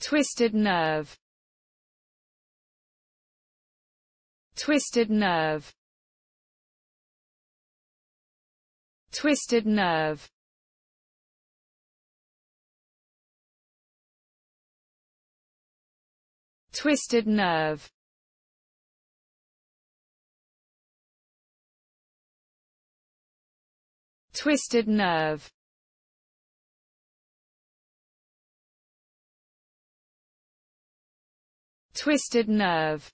twisted nerve. Twisted nerve. Twisted nerve. Twisted nerve. Twisted nerve twisted nerve